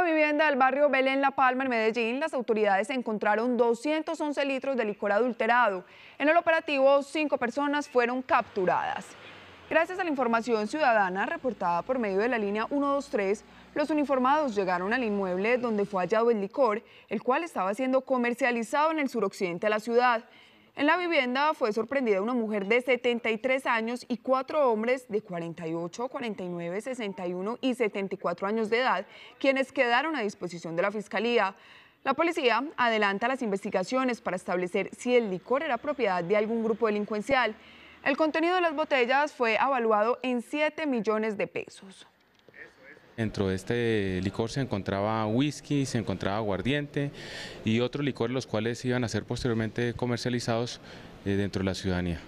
una vivienda del barrio Belén La Palma, en Medellín, las autoridades encontraron 211 litros de licor adulterado. En el operativo, cinco personas fueron capturadas. Gracias a la información ciudadana reportada por medio de la línea 123, los uniformados llegaron al inmueble donde fue hallado el licor, el cual estaba siendo comercializado en el suroccidente de la ciudad. En la vivienda fue sorprendida una mujer de 73 años y cuatro hombres de 48, 49, 61 y 74 años de edad, quienes quedaron a disposición de la Fiscalía. La policía adelanta las investigaciones para establecer si el licor era propiedad de algún grupo delincuencial. El contenido de las botellas fue evaluado en 7 millones de pesos. Dentro de este licor se encontraba whisky, se encontraba aguardiente y otros licores los cuales iban a ser posteriormente comercializados eh, dentro de la ciudadanía.